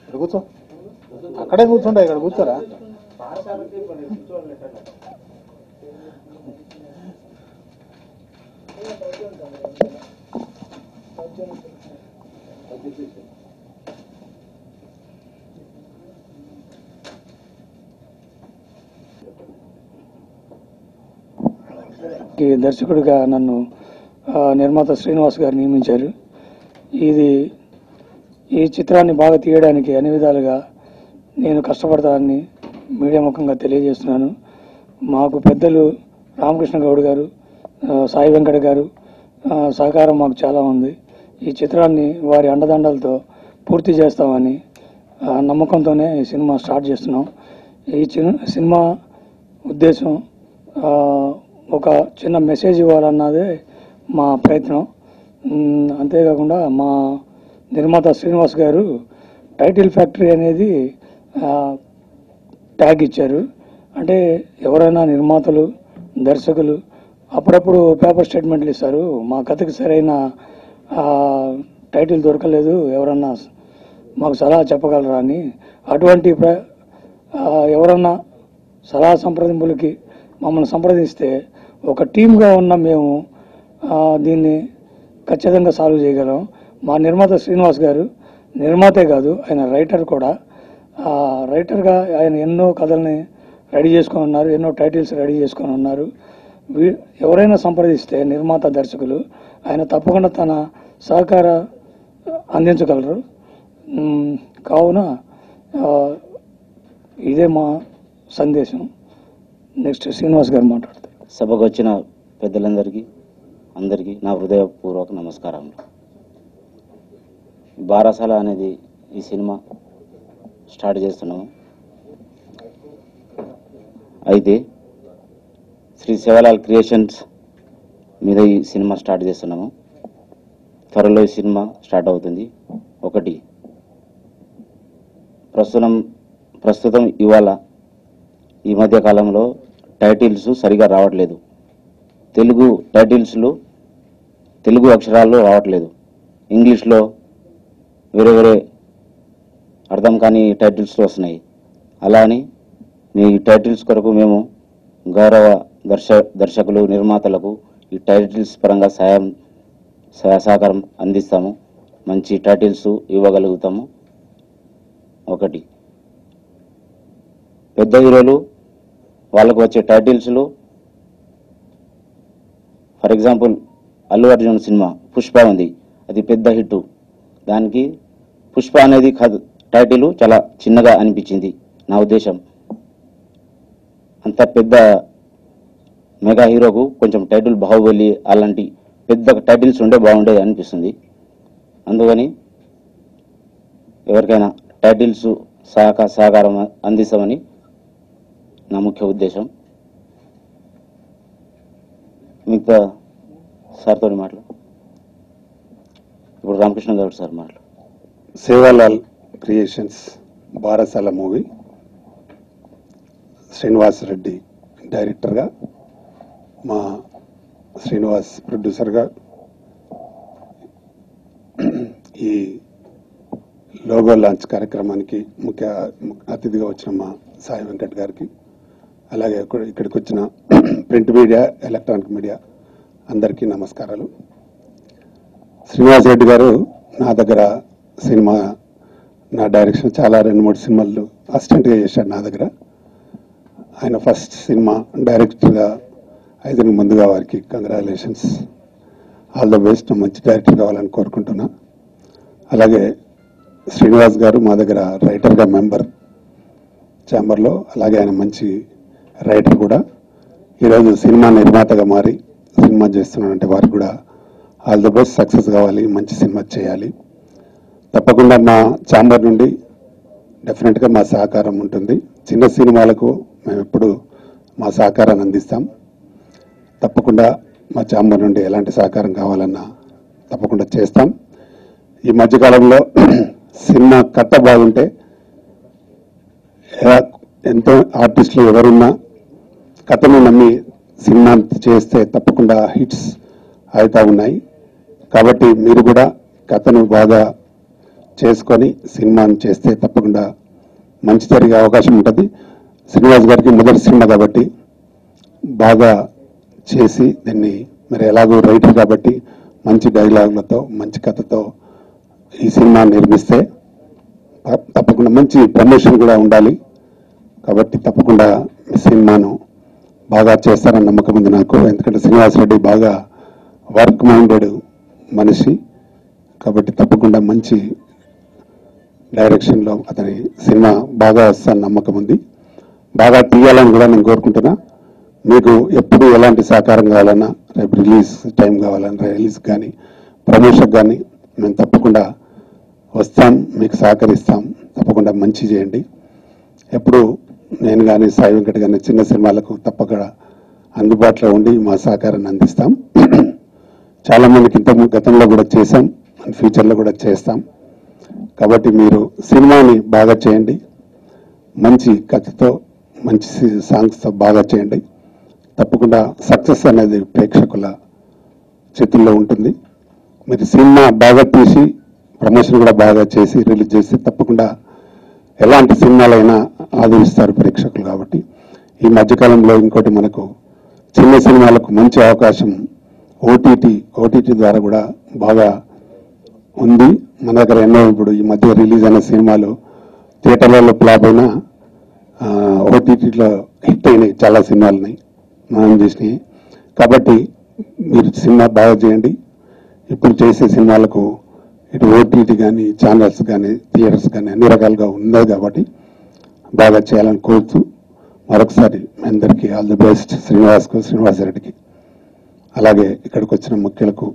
ఇక్కడ కూర్చో. అక్కడే కూర్చుంటా ఇక్కడ కూర్చోరా. దర్శకుడిగా నన్ను నిర్మాత శ్రీనివాస్ గారు నియమించారు. ఇది ఈ చిత్రాన్ని బాగా తీయడానికి అన్ని విధాలుగా నేను కష్టపడతానని మీడియా ముఖంగా తెలియజేస్తున్నాను. మాకు పెద్దలు రామకృష్ణ గౌడ్ గారు సాయి వెంకట గారు సహకారం మాకు చాలా ఉంది. ఈ చిత్రాన్ని వారి అండదండలతో పూర్తి చేస్తామని నమ్మకంతోనే ఈ సినిమా స్టార్ట్ చేస్తున్నాం. ఈ సినిమా ఉద్దేశం ఒక చిన్న మెసేజ్ ఇవ్వాలన్నదే మా ప్రయత్నం. అంతేకాకుండా మా నిర్మాత శ్రీనివాస్ గారు టైటిల్ ఫ్యాక్టరీ అనేది ట్యాగ్ ఇచ్చారు. అంటే ఎవరైనా నిర్మాతలు దర్శకులు అప్పుడప్పుడు పేపర్ స్టేట్మెంట్లు ఇస్తారు. మా కథకి సరైన టైటిల్ దొరకలేదు. ఎవరన్నా మాకు సలహా చెప్పగలరా అని. అటువంటి ప్ర ఎవరన్నా సలహా సంప్రదింపులకి మమ్మల్ని సంప్రదిస్తే ఒక టీమ్గా ఉన్న మేము దీన్ని ఖచ్చితంగా సాల్వ్ చేయగలం. మా నిర్మాత శ్రీనివాస్ గారు నిర్మాతే కాదు ఆయన రైటర్ కూడా. రైటర్గా ఆయన ఎన్నో కథల్ని రెడీ చేసుకొని ఉన్నారు ఎన్నో టైటిల్స్ రెడీ చేసుకొని ఉన్నారు. వీ- ఎవరైనా సంప్రదిస్తే నిర్మాత దర్శకులు ఆయన తప్పకుండా తన సహకార అందించగలరు. కావున ఇదే మా సందేశం. నెక్స్ట్ శ్రీనివాస్ గారు మాట్లాడతారు. సభకు వచ్చిన పెద్దలందరికీ అందరికీ నా హృదయపూర్వక నమస్కారములు. బారసాల అనేది ఈ సినిమా స్టార్ట్ చేస్తున్నాము. అయితే శ్రీ శివలాల్ క్రియేషన్స్ మీద ఈ సినిమా స్టార్ట్ చేస్తున్నాము. త్వరలో ఈ సినిమా స్టార్ట్ అవుతుంది. ఒకటి ప్రస్తుతం ప్రస్తుతం ఇవాళ ఈ మధ్య కాలంలో టైటిల్స్ సరిగా రావట్లేదు. తెలుగు టైటిల్స్లు తెలుగు అక్షరాల్లో రావట్లేదు. ఇంగ్లీష్లో వేరే వేరే అర్థం కాని టైటిల్స్ వస్తున్నాయి. అలా అని మీ టైటిల్స్ కొరకు మేము గౌరవ దర్శ దర్శకులు నిర్మాతలకు ఈ టైటిల్స్ పరంగా సహాయం సహాయ సహకారం అందిస్తాము. మంచి టైటిల్స్ ఇవ్వగలుగుతాము. ఒకటి. పెద్ద హీరోలు వాళ్ళకు వచ్చే టైటిల్స్లు for example Allu Arjun cinema Pushpa ఉంది. అది పెద్ద హిట్ దానికి పుష్ప అనేది కాదు టైటిల్ చాలా చిన్నగా అనిపించింది. నా ఉద్దేశం అంత పెద్ద మెగా హీరోకు కొంచెం టైటిల్ బాహుబలి అలాంటి పెద్ద టైటిల్స్ ఉంటే బాగుండేది అనిపిస్తుంది. అందుకని ఎవరికైనా టైటిల్స్ సహక సహకారం అందిస్తామని నా ముఖ్య ఉద్దేశం. మిగతా సార్తో మాటలు ఇప్పుడు రామకృష్ణ గౌడ్ సార్ మాటలు సేవాలాల్ క్రియేషన్స్ బారసాల మూవీ. శ్రీనివాస్ రెడ్డి డైరెక్టర్గా మా శ్రీనివాస్ ప్రొడ్యూసర్గా ఈ లోగో లాంచ్ కార్యక్రమానికి ముఖ్య అతిథిగా వచ్చిన మా సాయి వెంకట్ గారికి అలాగే ఇక్కడికి వచ్చిన ప్రింట్ మీడియా ఎలక్ట్రానిక్ మీడియా అందరికీ నమస్కారాలు. శ్రీనివాస్ రెడ్డి గారు నా దగ్గర సినిమా నా డైరెక్షన్ చాలా రెండు మూడు సినిమాలు అసిస్టెంట్గా చేశాడు నా దగ్గర. ఆయన ఫస్ట్ సినిమా డైరెక్టర్గా అయితే ముందుగా వారికి కంగ్రాచులేషన్స్ ఆల్ ద బెస్ట్ మంచి డైరెక్టర్ కావాలని కోరుకుంటున్నా. అలాగే శ్రీనివాస్ గారు మా దగ్గర రైటర్గా మెంబర్ ఛాంబర్లో అలాగే ఆయన మంచి రైటర్ కూడా. ఈరోజు సినిమా నిర్మాతగా మారి సినిమా చేస్తున్నాడంటే వారికి కూడా ఆల్ ద బెస్ట్ సక్సెస్ కావాలి మంచి సినిమా చేయాలి. తప్పకుండా మా ఛాంబర్ నుండి డెఫినెట్గా మా సహకారం ఉంటుంది. చిన్న సినిమాలకు మేము ఎప్పుడు మా సహకారాన్ని అందిస్తాం. తప్పకుండా మా ఛాంబర్ నుండి ఎలాంటి సహకారం కావాలన్నా తప్పకుండా చేస్తాం. ఈ మధ్యకాలంలో సినిమా కట్ట బాగుంటే ఎలా- ఎంతో ఆర్టిస్టులు ఎవరున్నా కథను నమ్మి సినిమా చేస్తే తప్పకుండా హిట్స్ అవుతూ ఉన్నాయి. కాబట్టి మీరు కూడా కథను బాగా చేసుకొని సినిమాని చేస్తే తప్పకుండా మంచి జరిగే అవకాశం ఉంటుంది. శ్రీనివాస్ గారికి మొదటి సినిమా కాబట్టి బాగా చేసి దీన్ని మరి ఎలాగో రైటర్ కాబట్టి మంచి డైలాగులతో మంచి కథతో ఈ సినిమా నిర్మిస్తే తప్పకుండా మంచి ప్రమోషన్ కూడా ఉండాలి. కాబట్టి తప్పకుండా ఈ సినిమాను బాగా చేస్తారని నమ్మకం ఉంది నాకు. ఎందుకంటే శ్రీనివాస్ రెడ్డి బాగా వర్క్ మైండెడ్ మనిషి. కాబట్టి తప్పకుండా మంచి డైరెక్షన్లో అతని సినిమా బాగా వస్తాను నమ్మకం ఉంది. బాగా తీయాలని కూడా నేను కోరుకుంటున్నా. మీకు ఎప్పుడు ఎలాంటి సహకారం కావాలన్నా రేపు రిలీజ్ టైం కావాలన్నా రిలీజ్ కానీ ప్రమోషన్ కానీ మేము తప్పకుండా వస్తాం మీకు సహకరిస్తాం. తప్పకుండా మంచి చేయండి. ఎప్పుడు నేను కానీ సాయి వెంకట కానీ చిన్న సినిమాలకు తప్పక అందుబాటులో ఉండి మా సహకారాన్ని అందిస్తాం. చాలా మందికి ఇంత గతంలో కూడా చేశాం ఫ్యూచర్లో కూడా చేస్తాం. కాబట్టి మీరు సినిమాని బాగా చేయండి. మంచి కథతో మంచి సాంగ్స్తో బాగా చేయండి. తప్పకుండా సక్సెస్ అనేది ప్రేక్షకుల చేతుల్లో ఉంటుంది. మీరు సినిమా బాగా తీసి ప్రమోషన్ కూడా బాగా చేసి రిలీజ్ చేసి తప్పకుండా ఎలాంటి సినిమాలైనా ఆదరిస్తారు ప్రేక్షకులు కాబట్టి. ఈ మధ్యకాలంలో ఇంకోటి మనకు చిన్న సినిమాలకు మంచి అవకాశం ఓటీటీ ఓటీటీ ద్వారా కూడా బాగా ఉంది. మన దగ్గర ఎన్నో ఇప్పుడు ఈ మధ్య రిలీజ్ అయిన సినిమాలు థియేటర్లలో ఫ్లాప్ అయినా ఓటీటీలో హిట్ అయినాయి చాలా సినిమాలని మనం చేసినాయి కాబట్టి మీరు సినిమా బాగా చేయండి. ఇప్పుడు చేసే సినిమాలకు ఇటు ఓటీటీ కానీ ఛానల్స్ కానీ థియేటర్స్ కానీ అన్ని రకాలుగా ఉన్నాయి కాబట్టి బాగా చేయాలని కోరుతూ మరొకసారి మీ అందరికీ ఆల్ ది బెస్ట్ శ్రీనివాస్కు శ్రీనివాస్ రెడ్డికి అలాగే ఇక్కడికి వచ్చిన ముఖ్యులకు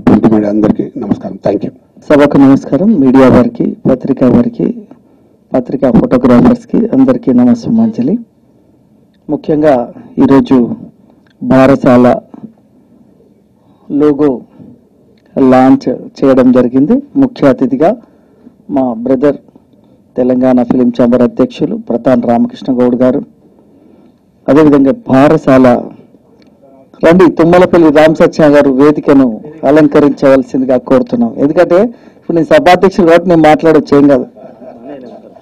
ప్రింట్ మీడియా అందరికీ నమస్కారం. థ్యాంక్ యూ సభకు నమస్కారం. మీడియా వారికి పత్రికా వారికి పత్రికా ఫోటోగ్రాఫర్స్కి అందరికీ నమస్సుమాంజలి. ముఖ్యంగా ఈరోజు భారసాల లోగో లాంచ్ చేయడం జరిగింది. ముఖ్య అతిథిగా మా బ్రదర్ తెలంగాణ ఫిలిం ఛాంబర్ అధ్యక్షులు ప్రతాన్ రామకృష్ణ గౌడ్ గారు. అదేవిధంగా భారసాల రండి తుమ్మలపల్లి రామ్ సత్య గారు వేదికను అలంకరించవలసిందిగా కోరుతున్నాం. ఎందుకంటే ఇప్పుడు నేను సభాధ్యక్షుడు కాబట్టి నేను మాట్లాడొచ్చు ఏం కాదు.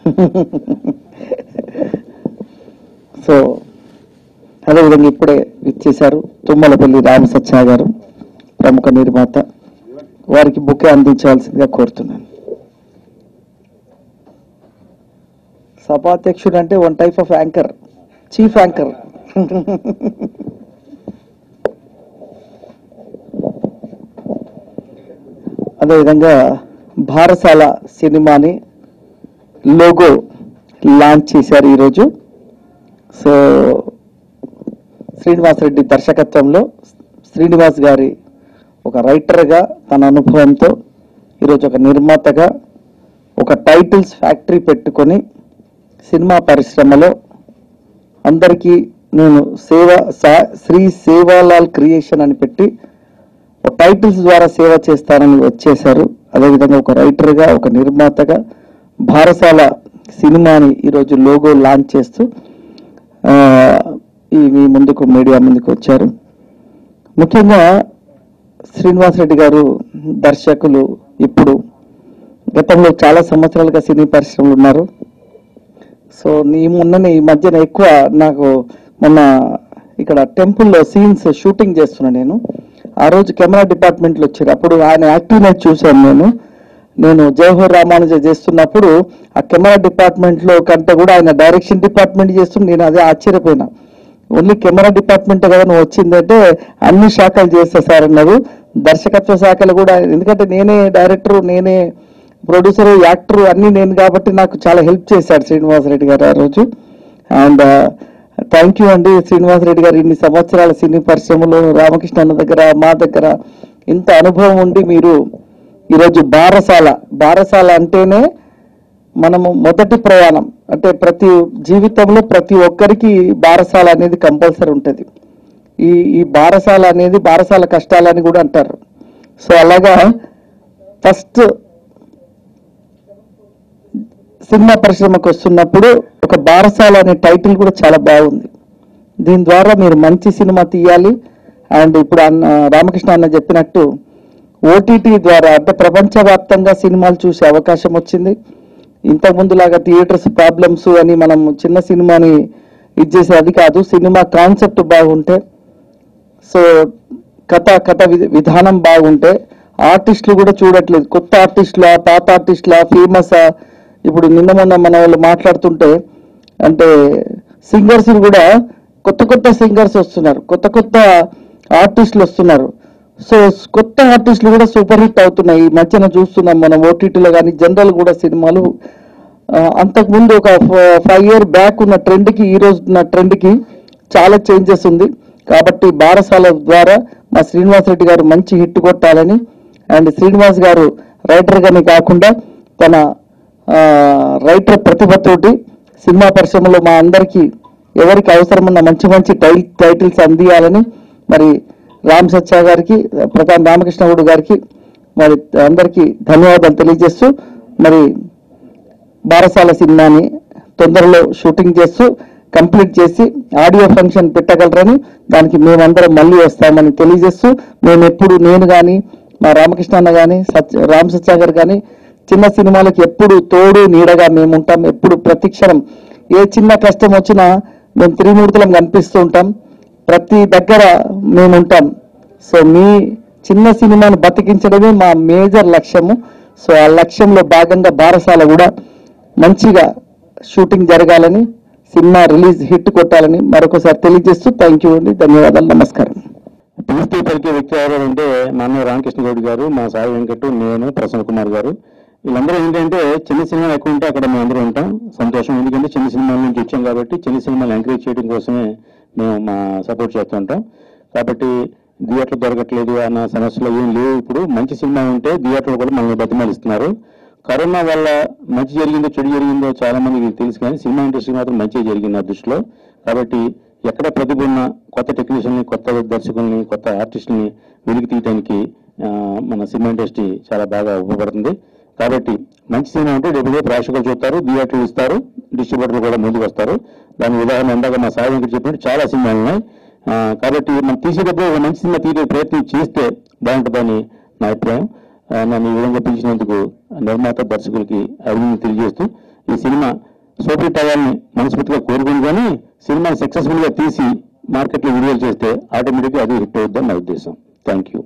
సో అదేవిధంగా ఇప్పుడే ఇచ్చేశారు తుమ్మలపల్లి రామ సత్య గారు ప్రముఖ నిర్మాత. వారికి బుకే అందించవలసిందిగా కోరుతున్నాను. సభాధ్యక్షుడు అంటే one type of anchor chief anchor అదేవిధంగా భారసాల సినిమాని లోగో లాంచ్ చేశారు ఈరోజు. సో శ్రీనివాస్ రెడ్డి దర్శకత్వంలో శ్రీనివాస్ గారి ఒక రైటర్గా తన అనుభవంతో ఈరోజు ఒక నిర్మాతగా ఒక టైటిల్స్ ఫ్యాక్టరీ పెట్టుకొని సినిమా పరిశ్రమలో అందరికీ నేను సేవ సా- శ్రీ సేవాలాల్ క్రియేషన్ అని పెట్టి టైటిల్స్ ద్వారా సేవ చేస్తానని వచ్చేశారు. అదేవిధంగా ఒక రైటర్గా ఒక నిర్మాతగా భారసాల సినిమాని ఈరోజు లోగో లాంచ్ చేస్తూ ఈ మీ ముందుకు మీడియా ముందుకు వచ్చారు. ముఖ్యంగా శ్రీనివాస్ రెడ్డి గారు దర్శకులు ఇప్పుడు. గతంలో చాలా సంవత్సరాలుగా సినీ పరిశ్రమలు ఉన్నారు. సో నీ మొన్ననే ఈ మధ్యన ఎక్కువ నాకు మొన్న ఇక్కడ టెంపుల్లో సీన్స్ షూటింగ్ చేస్తున్నా నేను. ఆ రోజు కెమెరా డిపార్ట్మెంట్లో వచ్చారు. అప్పుడు ఆయన యాక్టివ్నెస్ చూశాను నేను. నేను జవహర్ రామానుజ చేస్తున్నప్పుడు ఆ కెమెరా డిపార్ట్మెంట్లో కంటే కూడా ఆయన డైరెక్షన్ డిపార్ట్మెంట్ చేస్తూ నేను అదే ఆశ్చర్యపోయినా. ఓన్లీ కెమెరా డిపార్ట్మెంట్ కదా నువ్వు వచ్చిందంటే అన్ని శాఖలు చేస్తా సార్ అన్నారు. దర్శకత్వ శాఖలు కూడా ఎందుకంటే నేనే డైరెక్టర్ నేనే ప్రొడ్యూసర్ యాక్టర్ అన్నీ నేను కాబట్టి నాకు చాలా హెల్ప్ చేశాడు శ్రీనివాస్ రెడ్డి గారు ఆ రోజు. అండ్ థ్యాంక్ యూ అండి శ్రీనివాస్ రెడ్డి గారు. ఇన్ని సంవత్సరాల సినీ పరిశ్రమలో రామకృష్ణ అన్న దగ్గర మా దగ్గర ఇంత అనుభవం ఉండి మీరు ఈరోజు బారసాల బారసాల అంటేనే మనము మొదటి ప్రయాణం. అంటే ప్రతి జీవితంలో ప్రతి ఒక్కరికి బారసాల అనేది కంపల్సరీ ఉంటుంది. ఈ ఈ బారసాల అనేది బారసాల కష్టాలని కూడా అంటారు. సో అలాగా ఫస్ట్ సినిమా పరిశ్రమకు వస్తున్నప్పుడు ఒక బారసాల అనే టైటిల్ కూడా చాలా బాగుంది. దీని ద్వారా మీరు మంచి సినిమా తీయాలి. అండ్ ఇప్పుడు అన్న రామకృష్ణ అన్న చెప్పినట్టు ఓటీటీ ద్వారా అంటే ప్రపంచవ్యాప్తంగా సినిమాలు చూసే అవకాశం వచ్చింది. ఇంతకు థియేటర్స్ ప్రాబ్లమ్స్ అని మనం చిన్న సినిమాని ఇచ్చేసే అది కాదు సినిమా కాన్సెప్ట్ బాగుంటే సో కథ కథ వి- విధానం బాగుంటే ఆర్టిస్టులు కూడా చూడట్లేదు. కొత్త ఆర్టిస్టులా పాత ఆర్టిస్టులా ఫేమసా ఇప్పుడు నిన్న మొన్న మన వాళ్ళు మాట్లాడుతుంటే అంటే సింగర్స్ కూడా కొత్త కొత్త సింగర్స్ వస్తున్నారు కొత్త కొత్త ఆర్టిస్టులు వస్తున్నారు. సో కొత్త ఆర్టిస్టులు కూడా సూపర్ హిట్ అవుతున్నాయి. ఈ మధ్యన చూస్తున్నాం మనం ఓటీటీలో కానీ జనరల్ కూడా సినిమాలు. అంతకుముందు ఒక ఫైవ్ ఇయర్ బ్యాక్ ఉన్న ట్రెండ్కి ఈ రోజు ఉన్న ట్రెండ్కి చాలా చేంజెస్ ఉంది. కాబట్టి బారసాల ద్వారా మా శ్రీనివాస్ రెడ్డి గారు మంచి హిట్ కొట్టాలని అండ్ శ్రీనివాస్ గారు రైటర్గానే కాకుండా తన రైటర్ ప్రతిభతోటి సినిమా పరిశ్రమలో మా అందరికీ ఎవరికి అవసరమున్న మంచి మంచి టై టైటిల్స్ అందియాలని మరి రామ్ సత్య గారికి ప్రధాని రామకృష్ణగౌడ్ గారికి మరి అందరికీ ధన్యవాదాలు తెలియజేస్తూ మరి బారసాల సినిమాని తొందరలో షూటింగ్ చేస్తూ కంప్లీట్ చేసి ఆడియో ఫంక్షన్ పెట్టగలరని దానికి మేమందరం మళ్ళీ వస్తామని తెలియజేస్తూ మేము ఎప్పుడు నేను కానీ మా రామకృష్ణ అన్న కానీ సత్య రామ్ సత్యాగర్ గారు కానీ చిన్న సినిమాలకు ఎప్పుడు తోడు నీడగా మేము ఉంటాం ఎప్పుడు ప్రతిక్షణం. ఏ చిన్న కష్టం వచ్చినా మేము త్రిమూర్తులం కనిపిస్తూ ఉంటాం ప్రతి దగ్గర మేము ఉంటాం. సో మీ చిన్న సినిమాను బతికించడమే మా మేజర్ లక్ష్యము. సో ఆ లక్ష్యంలో భాగంగా బారసాల కూడా మంచిగా షూటింగ్ జరగాలని సినిమా రిలీజ్ హిట్ కొట్టాలని మరొకసారి తెలియజేస్తూ థ్యాంక్ యూ అండి ధన్యవాదాలు నమస్కారం. పూర్తి పలికే వ్యక్తి ఎవరంటే అంటే మా అన్న రామకృష్ణ గౌడ్ గారు మా సాయి వెంకట్ నేను ప్రసన్న కుమార్ గారు. వీళ్ళందరూ ఏంటంటే చిన్న సినిమాలు ఎక్కువ ఉంటే అక్కడ మేము అందరూ ఉంటాం. సంతోషం. ఎందుకంటే చిన్న సినిమాల నుంచి వచ్చాం కాబట్టి చిన్న సినిమాలు ఎంకరేజ్ చేయడం కోసమే మేము మా సపోర్ట్ చేస్తుంటాం కాబట్టి థియేటర్ దొరకట్లేదు అన్న సమస్యలు ఏం లేవు ఇప్పుడు. మంచి సినిమా ఉంటే థియేటర్లు కూడా మనల్ని బతిమాలిస్తున్నారు. కరోనా వల్ల మంచి జరిగిందో చెడు జరిగిందో చాలా మందికి తెలుసు కానీ సినిమా ఇండస్ట్రీ మాత్రం మంచి జరిగింది నా దృష్టిలో. కాబట్టి ఎక్కడ ప్రతిభ ఉన్న కొత్త టెక్నీషియన్ని కొత్త దర్శకుల్ని కొత్త ఆర్టిస్టుల్ని వెలికి తీయడానికి మన సినిమా ఇండస్ట్రీ చాలా బాగా ఉపయోగపడుతుంది. కాబట్టి మంచి సినిమా అంటే రేపు ప్రేక్షకులు చూస్తారు థియేటర్లు ఇస్తారు డిస్ట్రిబ్యూటర్లు కూడా ముందుకు వస్తారు. దాని ఉదాహరణ ఇందాక మా సాయి వెంకట చెప్పినట్టు చాలా సినిమాలు ఉన్నాయి. కాబట్టి మనం తీసేటప్పుడు ఒక మంచి సినిమా తీసే ప్రయత్నం చేస్తే బాగుంటుందని నా అభిప్రాయం. నన్ను ఈ విధంగా పిలిచినందుకు నిర్మాత దర్శకులకి అభినందన తెలియజేస్తూ ఈ సినిమా సూపర్ హిట్ అవ్వాలని మనస్ఫూర్తిగా కోరుకుని కానీ సినిమాని సక్సెస్ఫుల్గా తీసి మార్కెట్లో విడుదల చేస్తే ఆటోమేటిక్గా అది హిట్ అవుద్దని నా ఉద్దేశం. Thank you